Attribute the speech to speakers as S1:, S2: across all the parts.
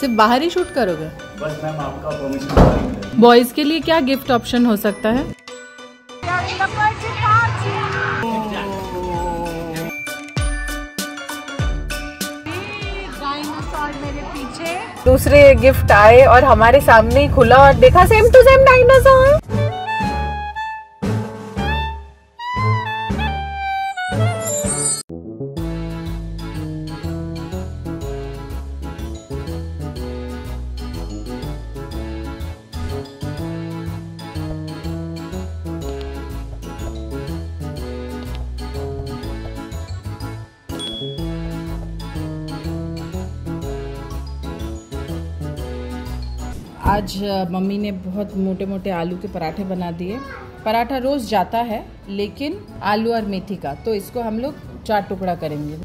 S1: सिर्फ़ बाहर ही शूट करोगे?
S2: बस मैम आपका परमिशन
S1: बॉयज़ के लिए क्या गिफ्ट ऑप्शन हो सकता है? दूसरे गिफ्ट आए और हमारे सामने ही खुला और देखा सेम टू सेम डायनासोर आज मम्मी ने बहुत मोटे मोटे आलू के पराठे बना दिए। पराठा रोज जाता है, लेकिन आलू और मेथी का। तो इसको हम लोग चार टुकड़ा करेंगे।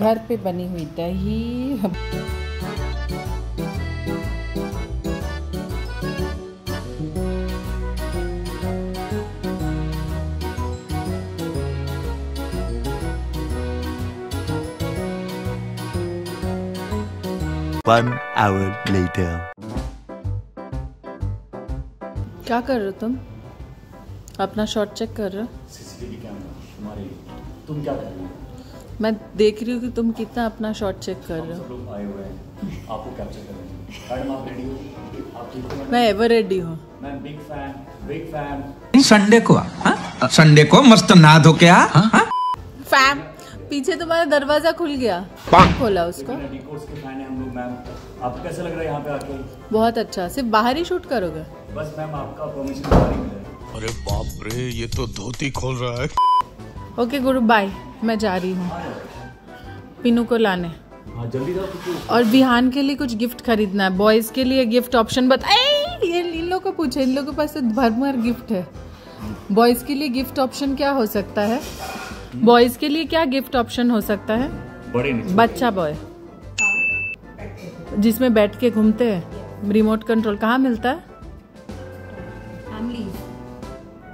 S1: घर पे बनी हुई दही
S3: One hour later.
S1: क्या कर रहे हो तुम? अपना शॉट चेक कर रहे हो?
S2: सीसीटीवी कैमरा तुम्हारे तुम क्या कर रही हो?
S1: मैं देख रही हूँ कि तुम कितना अपना शॉट चेक कर रहे हो।
S2: आए हुए हैं। आपको कैप्चर हैं। आप रेडी हो? आप हो?
S1: मैं एवर रेडी हूँ।
S2: मैं big fan big fan
S4: Sunday को हाँ? संडे को मस्त नहा धो के आ हाँ?
S1: फैम पीछे तुम्हारा दरवाज़ा खुल गया। खोला उसको।
S2: रेडी कोर्स के फ़ैन है हम लोग मैम आपको कैसा लग रहा है यहाँ पे आके?
S1: बहुत अच्छा। सिर्फ़ बाहर ही शूट करोगे?
S2: बस मैम आपका परमिशन ही
S5: अरे बाप रे ये तो धोती खोल रहा है।
S1: ओके गुरु बाय मैं जा रही हूँ। पिनू को लाने।
S2: हाँ जल्दी
S1: और बिहान के लिए कुछ गिफ्ट खरीदना है। बॉयज़ के लिए गिफ्ट ऑप्शन बताए ये इन लोग को पूछे इन लोगों के पास तो भर भर गिफ्ट है। बॉयज़ के लिए गिफ्ट ऑप्शन क्या हो सकता है? बॉयज़ के लिए क्या गिफ्ट ऑप्शन हो सकता है?
S2: बड़े
S1: बच्चा बॉय जिसमें बैठ के घूमते हैं। रिमोट कंट्रोल कहाँ मिलता है?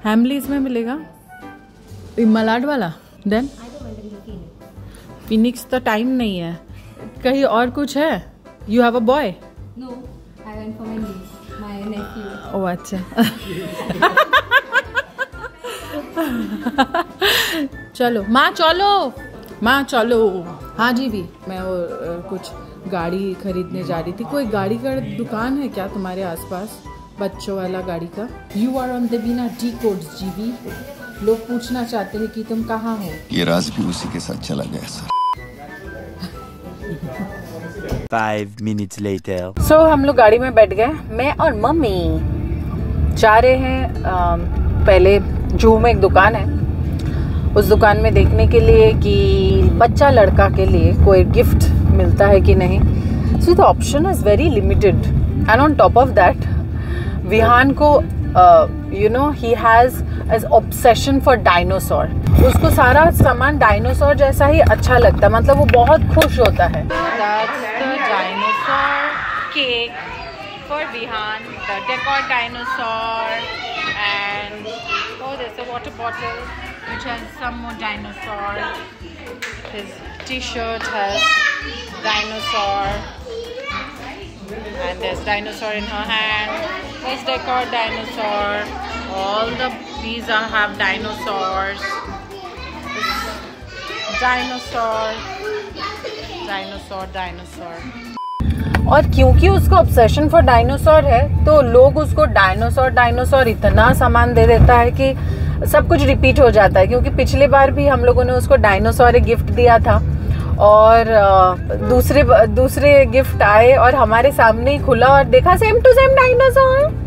S1: हैमलीज में मिलेगा। ये मलाड वाला। देन फिनिक्स तो टाइम नहीं है। कहीं और कुछ है? You have a boy
S6: No, I went for my niece, my nephew.
S1: Oh अच्छा। चलो माँ चलो। माँ चलो। हाँ जी भी मैं वो कुछ गाड़ी खरीदने जा रही थी। कोई गाड़ी का दुकान है क्या तुम्हारे आसपास? बच्चों वाला गाड़ी का? यू आर ऑन द बिना डी कोड्स जीवी लोग पूछना चाहते हैं कि तुम कहाँ हो?
S7: ये राज भी उसी के साथ चला गया सर।
S3: Minutes later.
S1: सो हम लोग गाड़ी में बैठ गए। मैं और मम्मी जा रहे हैं पहले जूहू में एक दुकान है। उस दुकान में देखने के लिए कि बच्चा लड़का के लिए कोई गिफ्ट मिलता है कि नहीं। So the option is very limited and on top of that Vihaan को you know he has edge obsession for dinosaur उसको सारा सामान डायनोसोर जैसा ही अच्छा लगता है मतलब वो बहुत खुश होता है And there's dinosaur in her hand. Let's decor dinosaur. All the these are have dinosaurs. Dinosaur. Dinosaur, dinosaur. और क्योंकि उसको ऑब्सेशन फॉर डायनासोर है तो लोग उसको डायनासोर डायनासोर इतना सामान दे देता है कि सब कुछ रिपीट हो जाता है क्योंकि पिछले बार भी हम लोगों ने उसको डायनासोर एक गिफ्ट दिया था और दूसरे दूसरे गिफ्ट आए और हमारे सामने ही खुला और देखा सेम टू सेम डायनासोर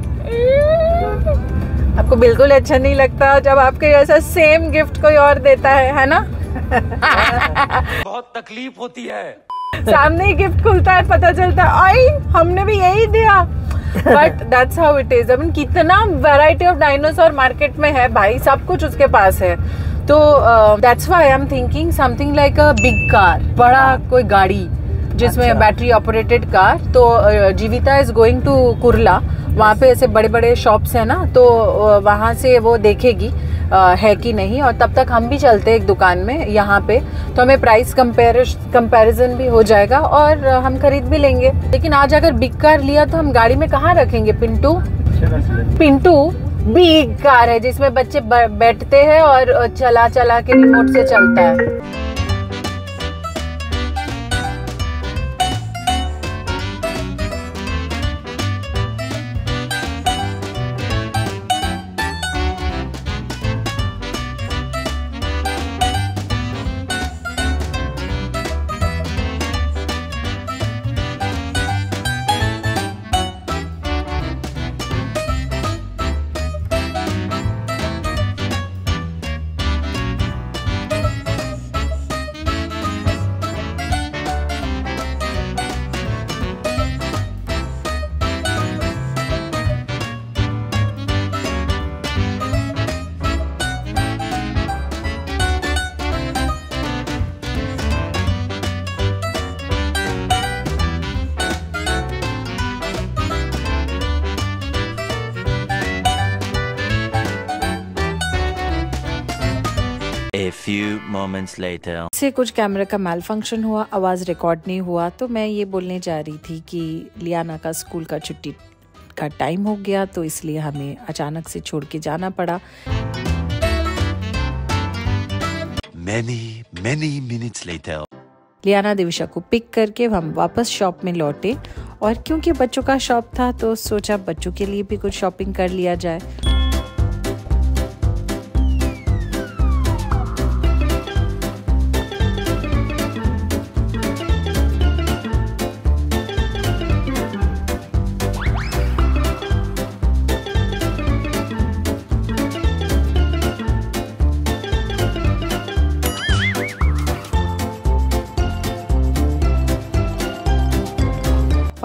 S1: आपको बिल्कुल अच्छा नहीं लगता जब आपके जैसा सेम गिफ्ट कोई और देता है है ना?
S4: बहुत तकलीफ़ होती है।
S1: सामने ही गिफ्ट खुलता है पता चलता है आई हमने भी यही दिया। But that's how it is I mean कितना वैरायटी ऑफ़ डायनासोर मार्केट में है भाई सब कुछ उसके पास है। तो that's why I am thinking something like a big car बड़ा कोई गाड़ी जिसमें। बैटरी ऑपरेटेड कार तो जीविता इज़ गोइंग टू कुरला वहाँ पे ऐसे बड़े बड़े शॉप्स है ना तो वहाँ से वो देखेगी अ, है कि नहीं। और तब तक हम भी चलते हैं एक दुकान में यहाँ पे। तो हमें प्राइस कंपैरिजन भी हो जाएगा और हम खरीद भी लेंगे। लेकिन आज अगर बिग कार लिया तो हम गाड़ी में कहाँ रखेंगे पिंटू? पिंटू बिग कार है जिसमें बच्चे बैठते हैं और चला चला के रिमोट से चलता है।
S3: Few moments later.
S8: से कुछ कैमरे का मेल फ़ंक्शन हुआ आवाज़ रिकॉर्ड नहीं हुआ तो मैं ये बोलने जा रही थी कि लियाना का स्कूल का छुट्टी का टाइम हो गया तो इसलिए हमें अचानक से छोड़ के जाना पड़ा
S3: Many, many minutes later.
S8: लियाना दिविशा को पिक करके हम वापस शॉप में लौटे और क्योंकि बच्चों का शॉप था तो सोचा बच्चों के लिए भी कुछ शॉपिंग कर लिया जाए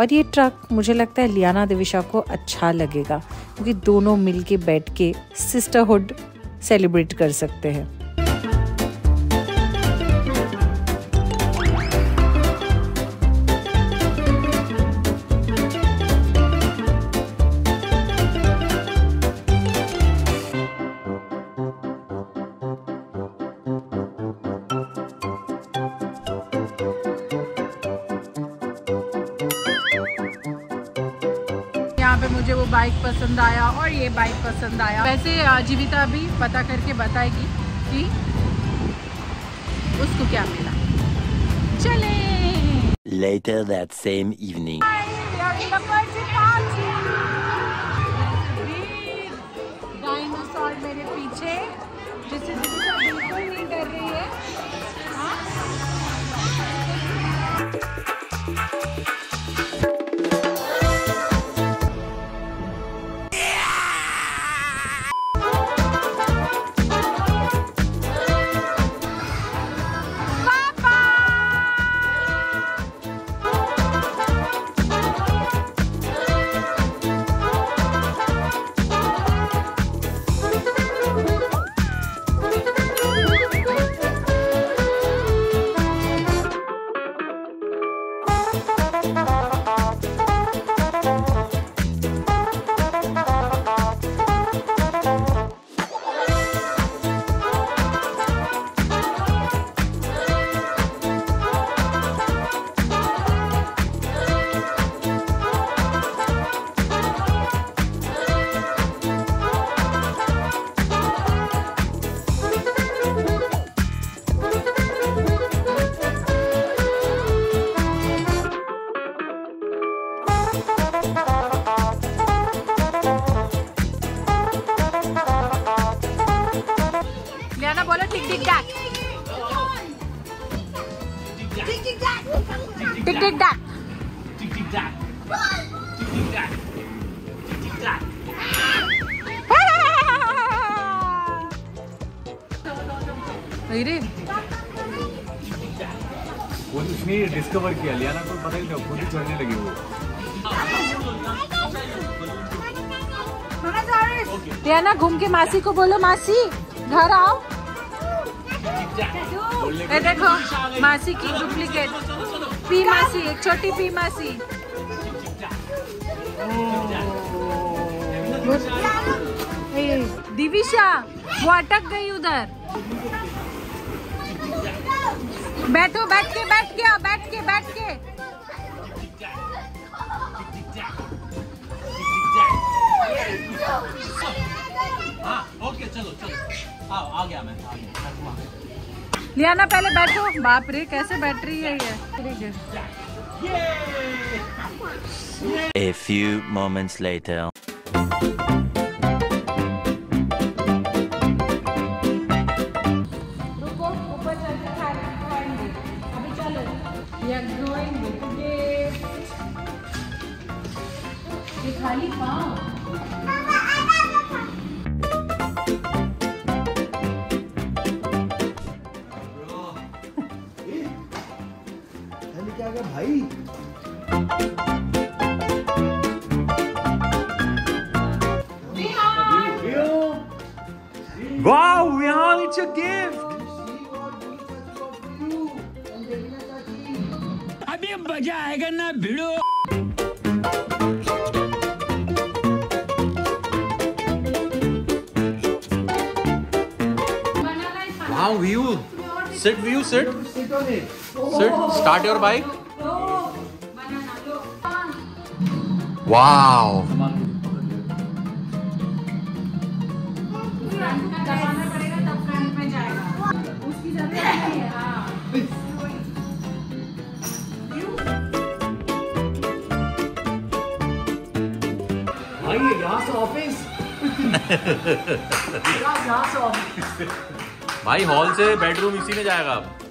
S8: और ये ट्रक मुझे लगता है लियाना दिविशा को अच्छा लगेगा, क्योंकि दोनों मिलके बैठ के सिस्टरहुड सेलिब्रेट कर सकते हैं।
S1: मुझे वो बाइक पसंद आया और ये बाइक पसंद आया। वैसे जीविता भी पता करके बताएगी कि उसको क्या मिला। चले।
S3: Later that same evening.
S1: Dinosaur tick tick tack अरे
S2: वो उसने डिस्कवर किया? लियाना को पता ही नहीं खुद ही चढ़ने लगी वो।
S1: लियाना घूम के मासी को बोलो मासी घर आओ। ये देखो मासी की डुप्लीकेट पी मासी एक छोटी पी मासी दिविशा वो अटक गई उधर। बैठो बैठ के बैठ के बैठ के बैठ के। लियाना पहले बैठो। बाप रे कैसे बैठ रही है ये? है
S3: A few moments later.
S1: रुको ऊपर
S2: Wow, Vihan, it's a gift.
S9: Wow, view. Sit, view, sit. Sit. Start your bike.
S1: हाँ
S2: भाई यहाँ से ऑफ़िस
S9: भाई हॉल से बेडरूम इसी में जाएगा अब।